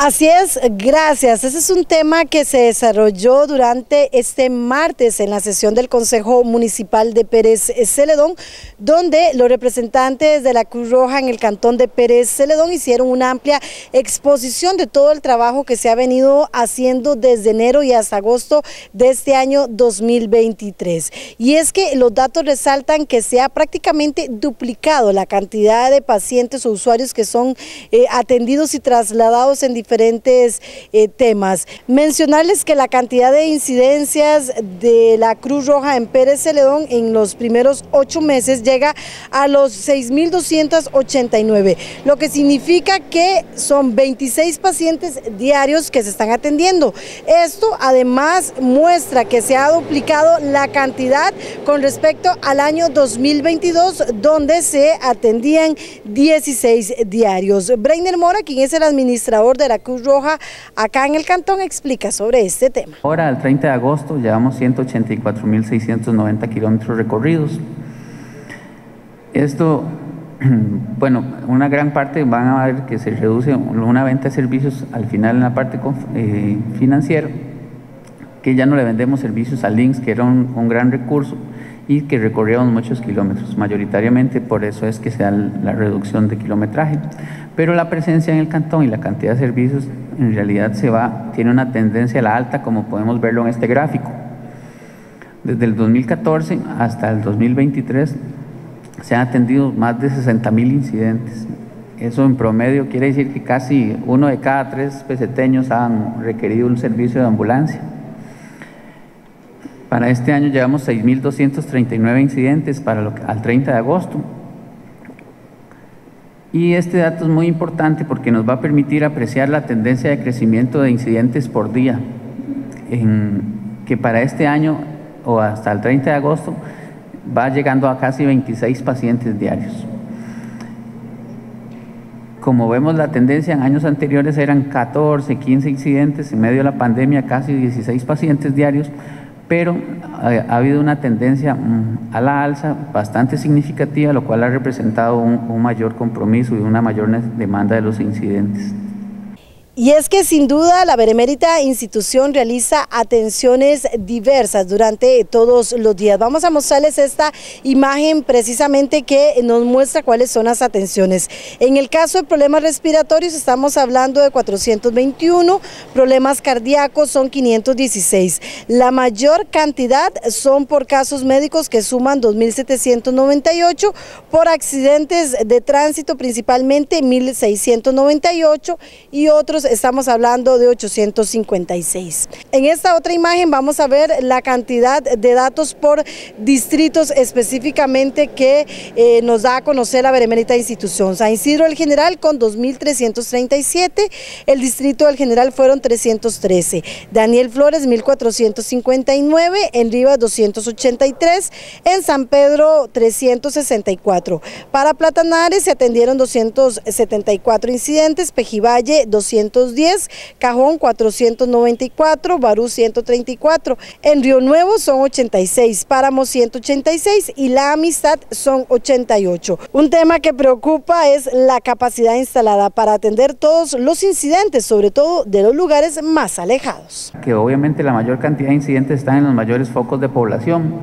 Así es, gracias. Ese es un tema que se desarrolló durante este martes en la sesión del Consejo Municipal de Pérez Celedón, donde los representantes de la Cruz Roja en el cantón de Pérez Celedón hicieron una amplia exposición de todo el trabajo que se ha venido haciendo desde enero y hasta agosto de este año 2023. Y es que los datos resaltan que se ha prácticamente duplicado la cantidad de pacientes o usuarios que son eh, atendidos y trasladados en diferentes diferentes eh, temas. Mencionarles que la cantidad de incidencias de la Cruz Roja en Pérez Celedón en los primeros ocho meses llega a los 6.289, lo que significa que son 26 pacientes diarios que se están atendiendo. Esto además muestra que se ha duplicado la cantidad con respecto al año 2022, donde se atendían 16 diarios. Breiner Mora, quien es el administrador de la Cruz Roja acá en el cantón explica sobre este tema. Ahora, el 30 de agosto, llevamos 184.690 kilómetros recorridos. Esto, bueno, una gran parte van a ver que se reduce una venta de servicios al final en la parte eh, financiera, que ya no le vendemos servicios a Links, que era un gran recurso y que recorríamos muchos kilómetros. Mayoritariamente por eso es que se da la reducción de kilometraje. Pero la presencia en el cantón y la cantidad de servicios en realidad se va, tiene una tendencia a la alta, como podemos verlo en este gráfico. Desde el 2014 hasta el 2023 se han atendido más de 60 mil incidentes. Eso en promedio quiere decir que casi uno de cada tres peseteños han requerido un servicio de ambulancia. Para este año llevamos 6.239 incidentes para al 30 de agosto. Y este dato es muy importante porque nos va a permitir apreciar la tendencia de crecimiento de incidentes por día, que para este año o hasta el 30 de agosto va llegando a casi 26 pacientes diarios. Como vemos la tendencia en años anteriores eran 14, 15 incidentes, en medio de la pandemia casi 16 pacientes diarios, pero eh, ha, habido una tendencia mm, a la alza bastante significativa, lo cual ha representado un mayor compromiso y una mayor demanda de los incidentes. Y es que sin duda la Benemérita institución realiza atenciones diversas durante todos los días. Vamos a mostrarles esta imagen precisamente que nos muestra cuáles son las atenciones. En el caso de problemas respiratorios estamos hablando de 421, problemas cardíacos son 516. La mayor cantidad son por casos médicos que suman 2.798, por accidentes de tránsito principalmente 1.698 y otros estamos hablando de 856. En esta otra imagen vamos a ver la cantidad de datos por distritos específicamente que eh, nos da a conocer la Benemérita Institución. San Isidro el General con 2.337, el Distrito del General fueron 313, Daniel Flores 1.459, en Rivas 283, en San Pedro 364. Para Platanares se atendieron 274 incidentes, Pejivalle 200 210, Cajón 494, Barú 134, en Río Nuevo son 86, Páramo 186 y La Amistad son 88. Un tema que preocupa es la capacidad instalada para atender todos los incidentes, sobre todo de los lugares más alejados. Que obviamente la mayor cantidad de incidentes están en los mayores focos de población,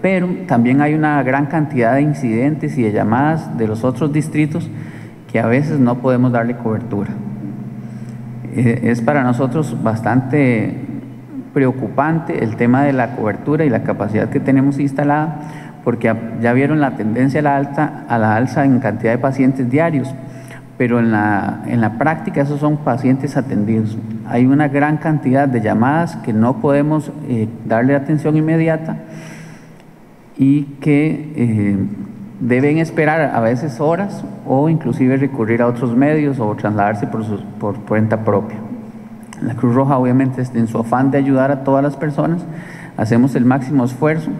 pero también hay una gran cantidad de incidentes y de llamadas de los otros distritos que a veces no podemos darle cobertura. Eh, es para nosotros bastante preocupante el tema de la cobertura y la capacidad que tenemos instalada, porque ya vieron la tendencia a la, alta, a la alza en cantidad de pacientes diarios, pero en la, en la práctica esos son pacientes atendidos. Hay una gran cantidad de llamadas que no podemos eh, darle atención inmediata y que eh, deben esperar a veces horas o inclusive recurrir a otros medios o trasladarse por, su, por cuenta propia. La Cruz Roja obviamente en su afán de ayudar a todas las personas, hacemos el máximo esfuerzo,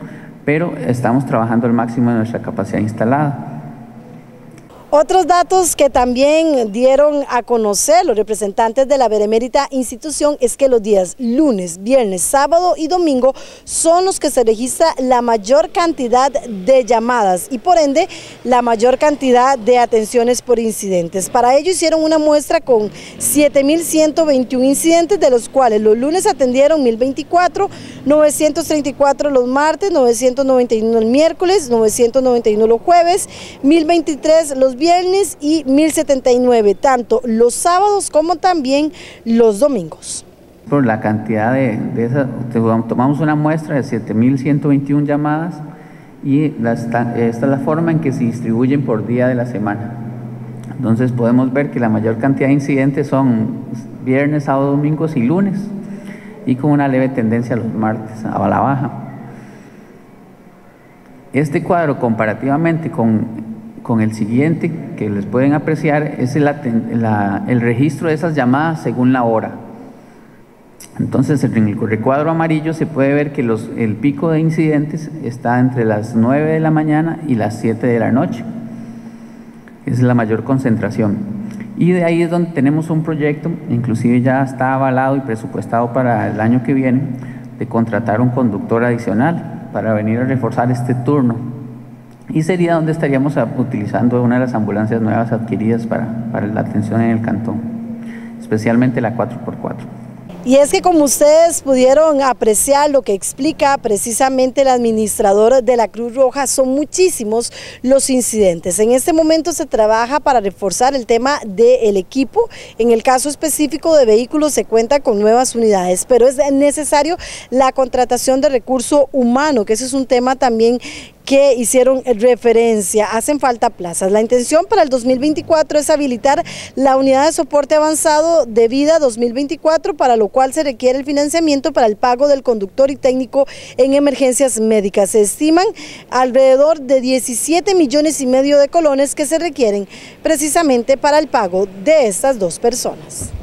pero estamos trabajando al máximo de nuestra capacidad instalada. Otros datos que también dieron a conocer los representantes de la Benemérita institución es que los días lunes, viernes, sábado y domingo son los que se registra la mayor cantidad de llamadas y por ende la mayor cantidad de atenciones por incidentes. Para ello hicieron una muestra con 7.121 incidentes, de los cuales los lunes atendieron 1.024, 934 los martes, 991 el miércoles, 991 los jueves, 1.023 los viernes y 1079, tanto los sábados como también los domingos. Por la cantidad de, tomamos una muestra de 7.121 llamadas y esta es la forma en que se distribuyen por día de la semana. Entonces podemos ver que la mayor cantidad de incidentes son viernes, sábado, domingos y lunes y con una leve tendencia los martes a la baja. Este cuadro comparativamente con con el siguiente que les pueden apreciar es el, registro de esas llamadas según la hora. Entonces en el recuadro amarillo se puede ver que el pico de incidentes está entre las 9 de la mañana y las 7 de la noche. Es la mayor concentración. Y de ahí es donde tenemos un proyecto, inclusive ya está avalado y presupuestado para el año que viene, de contratar un conductor adicional para venir a reforzar este turno y sería donde estaríamos utilizando una de las ambulancias nuevas adquiridas para, para la atención en el cantón, especialmente la 4x4. Y es que como ustedes pudieron apreciar lo que explica precisamente el administrador de la Cruz Roja, son muchísimos los incidentes. En este momento se trabaja para reforzar el tema del equipo. En el caso específico de vehículos se cuenta con nuevas unidades, pero es necesario la contratación de recurso humano, que ese es un tema también que hicieron referencia. Hacen falta plazas. La intención para el 2024 es habilitar la unidad de soporte avanzado de vida 2024, para lo cual se requiere el financiamiento para el pago del conductor y técnico en emergencias médicas. Se estiman alrededor de 17 millones y medio de colones que se requieren precisamente para el pago de estas dos personas.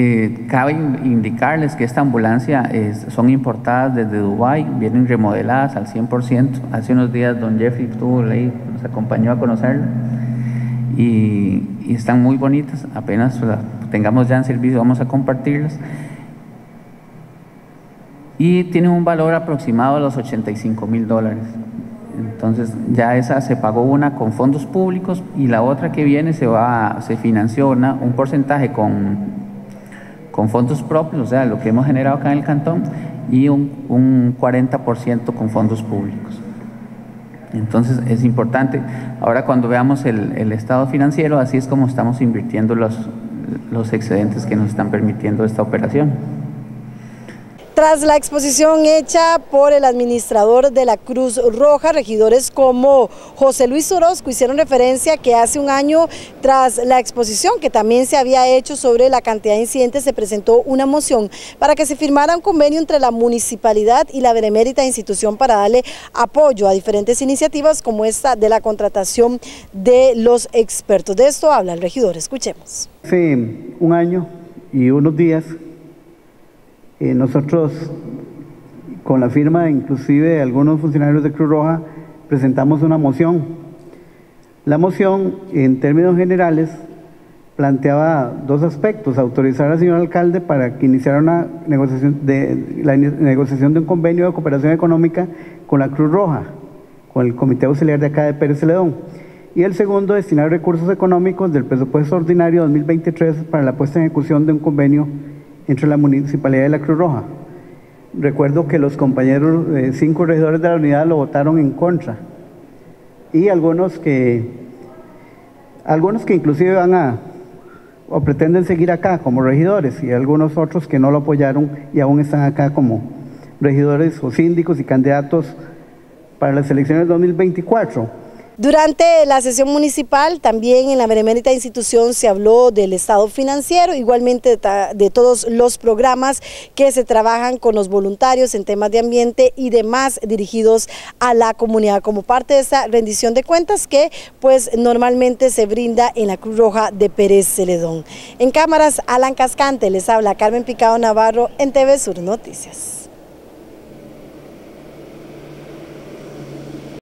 Eh, cabe indicarles que esta ambulancia son importadas desde Dubái, vienen remodeladas al 100%. Hace unos días don Jeffrey estuvo ahí, nos acompañó a conocerla y, están muy bonitas. Apenas tengamos ya en servicio vamos a compartirlas. Y tienen un valor aproximado a los 85 mil dólares. Entonces ya esa se pagó una con fondos públicos y la otra que viene se va se financió un porcentaje con con fondos propios, o sea, lo que hemos generado acá en el cantón, y un, un 40% con fondos públicos. Entonces es importante, ahora cuando veamos el, estado financiero, así es como estamos invirtiendo los, los excedentes que nos están permitiendo esta operación. Tras la exposición hecha por el administrador de la Cruz Roja, regidores como José Luis Orozco hicieron referencia que hace un año, tras la exposición que también se había hecho sobre la cantidad de incidentes, se presentó una moción para que se firmara un convenio entre la municipalidad y la benemérita institución para darle apoyo a diferentes iniciativas como esta de la contratación de los expertos. De esto habla el regidor, escuchemos. Hace un año y unos días eh, nosotros, con la firma inclusive de algunos funcionarios de Cruz Roja, presentamos una moción. La moción, en términos generales, planteaba dos aspectos, autorizar al señor alcalde para que iniciara una negociación de, la negociación de un convenio de cooperación económica con la Cruz Roja, con el Comité Auxiliar de acá de Pérez Celedón. Y el segundo, destinar recursos económicos del presupuesto ordinario 2023 para la puesta en ejecución de un convenio entre la Municipalidad y la Cruz Roja. Recuerdo que los compañeros, eh, cinco regidores de la unidad lo votaron en contra y algunos que, algunos que inclusive van a o pretenden seguir acá como regidores y algunos otros que no lo apoyaron y aún están acá como regidores o síndicos y candidatos para las elecciones 2024. Durante la sesión municipal, también en la benemérita institución se habló del estado financiero, igualmente de, todos los programas que se trabajan con los voluntarios en temas de ambiente y demás dirigidos a la comunidad, como parte de esa rendición de cuentas que pues normalmente se brinda en la Cruz Roja de Pérez Celedón. En cámaras, Alan Cascante, les habla Carmen Picado Navarro en TV Sur Noticias.